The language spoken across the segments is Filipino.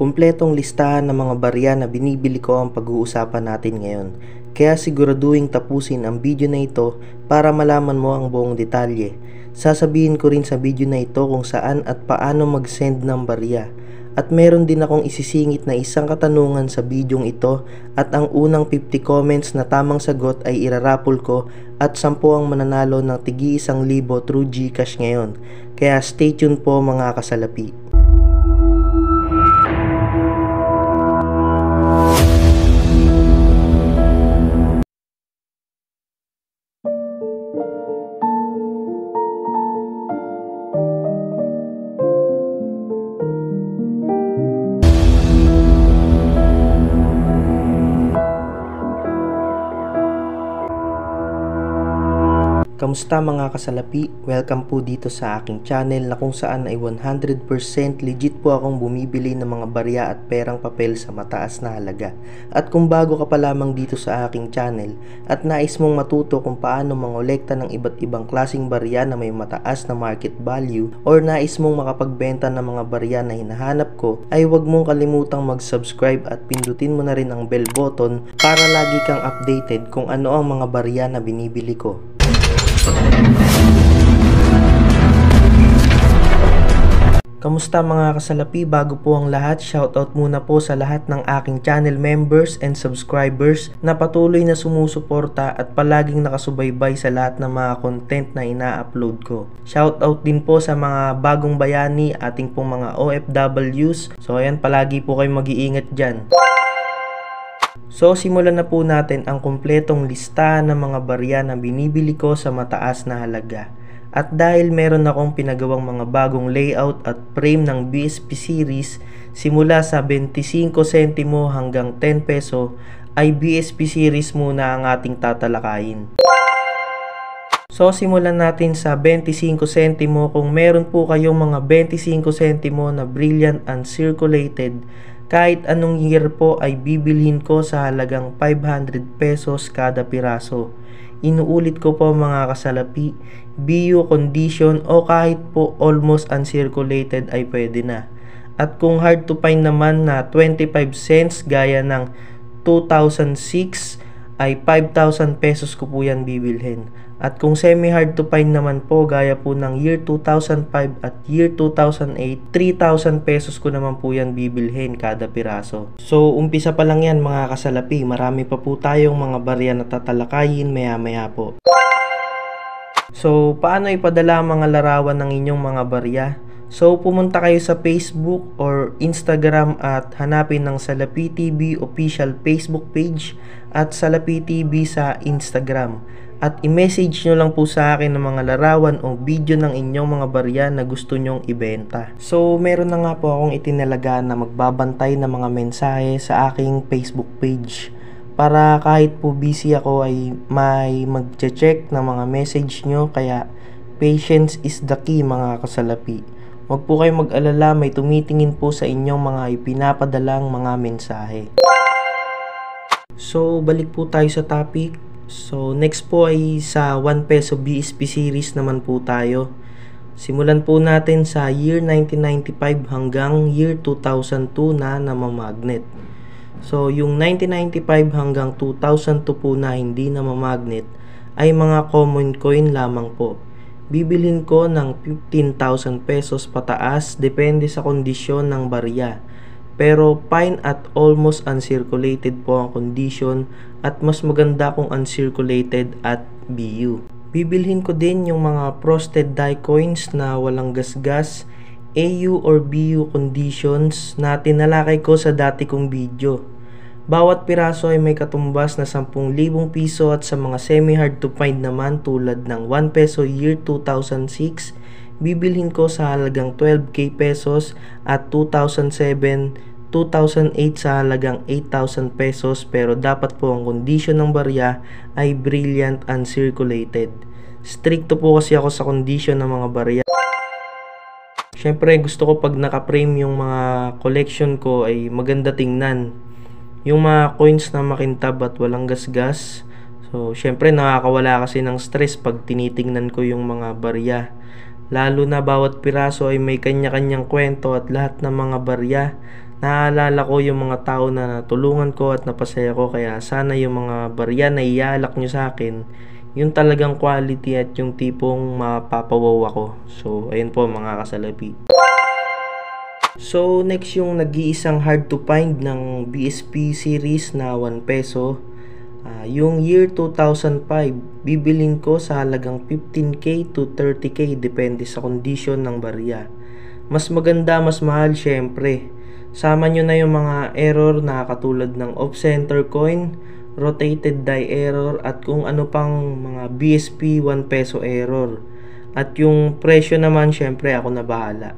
Kumpletong listahan ng mga barya na binibili ko ang pag-uusapan natin ngayon. Kaya siguraduhin tapusin ang video na ito para malaman mo ang buong detalye. Sasabihin ko rin sa video na ito kung saan at paano mag-send ng barya. At meron din akong isisingit na isang katanungan sa bidyong ito at ang unang 50 comments na tamang sagot ay irarapol ko at 10 ang mananalo ng tigi isang libo through Gcash ngayon. Kaya stay tuned po mga kasalapi. Kamusta mga kasalapi? Welcome po dito sa aking channel na kung saan ay 100% legit po akong bumibili ng mga barya at perang papel sa mataas na halaga. At kung bago ka pa lamang dito sa aking channel at nais mong matuto kung paano mangolekta ng iba't ibang klasing barya na may mataas na market value or nais mong makapagbenta ng mga barya na hinahanap ko ay huwag mong kalimutang mag-subscribe at pindutin mo na rin ang bell button para lagi kang updated kung ano ang mga barya na binibili ko. Kamusta mga kasalapi? Bago po ang lahat, shoutout muna po sa lahat ng aking channel members and subscribers na patuloy na sumusuporta at palaging nakasubaybay sa lahat ng mga content na ina-upload ko. Shoutout din po sa mga bagong bayani, ating pong mga OFWs. So ayan, palagi po kayo mag-iingat dyan. So simulan na po natin ang kumpletong lista ng mga barya na binibili ko sa mataas na halaga. At dahil meron akong pinagawang mga bagong layout at frame ng BSP series simula sa 25 sentimo hanggang 10 peso ay BSP series muna ang ating tatalakayin. So simulan natin sa 25 sentimo kung meron po kayong mga 25 sentimo na brilliant uncirculated kahit anong year po ay bibilhin ko sa halagang 500 pesos kada piraso. Inuulit ko po mga kasalapi, BU condition o kahit po almost uncirculated ay pwede na. At kung hard to find naman na 25 cents gaya ng 2006 ay 5,000 pesos ko po yan bibilhin. At kung semi-hard to find naman po, gaya po ng year 2005 at year 2008, 3,000 pesos ko naman po yan bibilhin kada piraso. So, umpisa pa lang yan mga kasalapi. Marami pa po tayong mga barya na tatalakayin maya-maya po. So, paano ipadala mga larawan ng inyong mga barya? So, pumunta kayo sa Facebook or Instagram at hanapin ng Salapi TV official Facebook page at Salapi TV sa Instagram at i-message nyo lang po sa akin ng mga larawan o video ng inyong mga barya na gusto nyong ibenta. So, meron na nga po akong itinalaga na magbabantay ng mga mensahe sa aking Facebook page para kahit po busy ako ay may mag-check ng mga message nyo kaya patience is the key mga kasalapi. Huwag po kayo mag-alala, may tumitingin po sa inyong mga ipinapadalang mga mensahe. So, balik po tayo sa topic. So, next po ay sa 1 peso BSP series naman po tayo. Simulan po natin sa year 1995 hanggang year 2002 na namamagnet. So, yung 1995 hanggang 2002 po na hindi namamagnet ay mga common coin lamang po. Bibilin ko ng 15,000 pesos pataas depende sa kondisyon ng barya pero fine at almost uncirculated po ang condition at mas maganda kung uncirculated at BU. Bibilhin ko din yung mga frosted die coins na walang gasgas, AU or BU conditions na tinalakay ko sa dati kong video. Bawat piraso ay may katumbas na 10,000 piso at sa mga semi-hard to find naman tulad ng 1 peso year 2006, bibilhin ko sa halagang 12k pesos at 2007 2008 sa halagang 8,000 pesos pero dapat po ang condition ng barya ay brilliant uncirculated. Stricto po kasi ako sa condition ng mga barya. Siyempre gusto ko pag naka-frame yung mga collection ko ay maganda tingnan. Yung mga coins na makintab at walang gasgas. So siyempre nakakawala kasi ng stress pag tinitingnan ko yung mga barya. Lalo na bawat piraso ay may kanya-kanyang kwento at lahat ng mga barya Naaalala ko yung mga tao na natulungan ko at napasaya ko kaya sana yung mga barya na ialak nyo sa akin, yung talagang quality at yung tipong mapapawaw ako. So, ayun po mga kasalapi. So, next yung nag-iisang hard to find ng BSP series na 1 peso. Ah, yung year 2005, bibilin ko sa halagang 15k to 30k depende sa condition ng barya. Mas maganda, mas mahal syempre. Sama nyo na yung mga error na katulad ng off-center coin, rotated die error at kung ano pang mga BSP 1 peso error. At yung presyo naman syempre ako na bahala.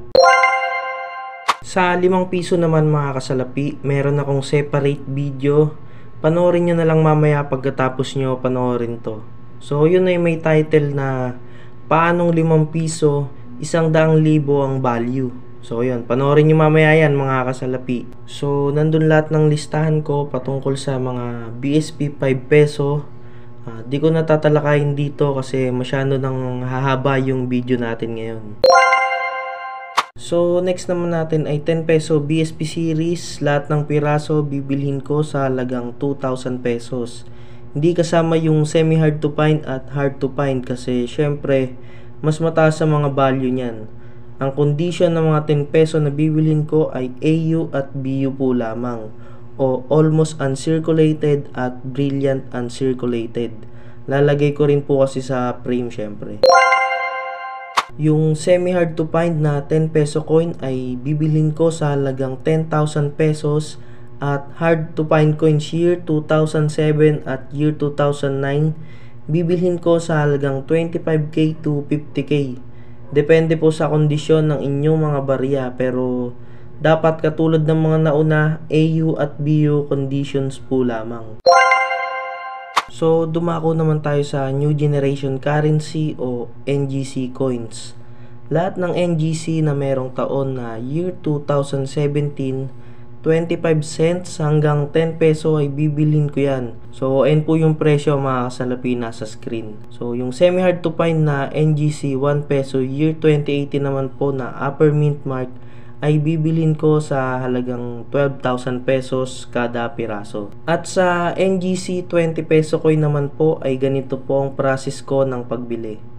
Sa 5 piso naman mga kasalapi, meron akong separate video. Panoorin nyo na lang mamaya pagkatapos nyo panoorin to. So yun ay may title na Paanong 5 piso, isang daang libo ang value. So yun, panoorin nyo mamaya yan mga kasalapi. So nandun lahat ng listahan ko patungkol sa mga BSP 5 peso. Ah, di ko natatalakayin dito kasi masyado nang hahaba yung video natin ngayon. So next naman natin ay 10 peso BSP series. Lahat ng piraso bibilhin ko sa halagang 2,000 pesos. Hindi kasama yung semi hard to find at hard to find kasi syempre mas mataas sa mga value niyan. Ang condition ng mga 10 peso na bibilin ko ay AU at BU po lamang o almost uncirculated at brilliant uncirculated. Lalagay ko rin po kasi sa frame syempre. Yung semi hard to find na 10 peso coin ay bibilin ko sa halagang 10,000 pesos at hard to find coins year 2007 at year 2009 bibilhin ko sa halagang 25k to 50k. Depende po sa kondisyon ng inyong mga barya pero dapat katulad ng mga nauna, AU at BU conditions po lamang. So, dumako naman tayo sa New Generation Currency o NGC coins. Lahat ng NGC na merong taon na year 2017 25 cents hanggang 10 peso ay bibilin ko yan. So, ayan po yung presyo mga kasalapi sa screen. So, yung semi-hard to find na NGC 1 peso year 2018 naman po na upper mint mark ay bibilin ko sa halagang 12,000 pesos kada piraso. At sa NGC 20 peso coin naman po ay ganito po ang process ko ng pagbili.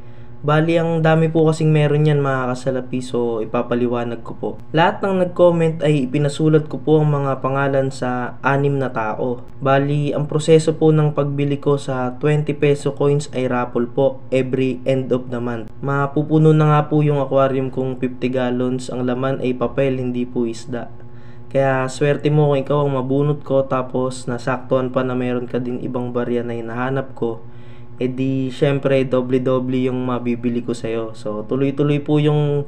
Bali, ang dami po kasing meron yan mga kasalapi so ipapaliwanag ko po. Lahat ng nag-comment ay ipinasulat ko po ang mga pangalan sa anim na tao. Bali, ang proseso po ng pagbili ko sa 20 peso coins ay raffle po every end of the month. Mapupuno na nga po yung aquarium kong 50 gallons. Ang laman ay papel, hindi po isda. Kaya swerte mo kung ikaw ang mabunot ko tapos nasaktuan pa na meron ka din ibang barya na hinahanap ko eh di syempre doble-doble yung mabibili ko sa'yo. So tuloy-tuloy po yung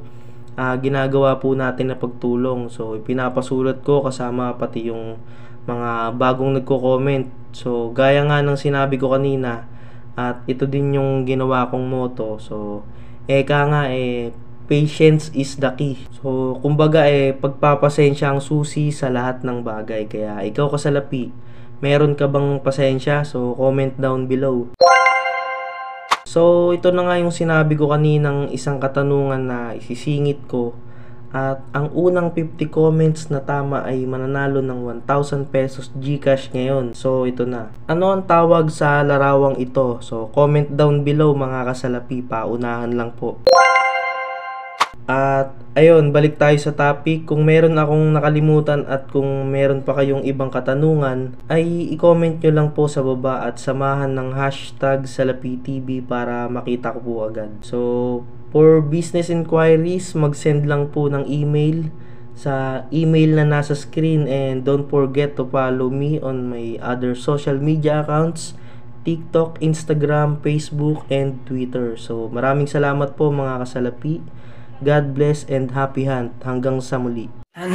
uh, ginagawa po natin na pagtulong. So pinapasulat ko kasama pati yung mga bagong nagko-comment. So gaya nga ng sinabi ko kanina at ito din yung ginawa kong motto. So eka nga eh patience is the key. So kumbaga eh pagpapasensya ang susi sa lahat ng bagay. Kaya ikaw kasalapi, meron ka bang pasensya? So comment down below. So, ito na nga yung sinabi ko kaninang isang katanungan na isisingit ko. At ang unang 50 comments na tama ay mananalo ng 1,000 pesos Gcash ngayon. So, ito na. Ano ang tawag sa larawang ito? So, comment down below mga kasalapi. Paunahan lang po. At ayun, balik tayo sa topic. Kung meron akong nakalimutan at kung meron pa kayong ibang katanungan, ay i-comment nyo lang po sa baba at samahan ng hashtag SalapiTV para makita ko po agad. So, for business inquiries, mag-send lang po ng email sa email na nasa screen and don't forget to follow me on my other social media accounts TikTok, Instagram, Facebook, and Twitter. So, maraming salamat po mga kasalapi. God bless and happy hunt hanggang sa muli. And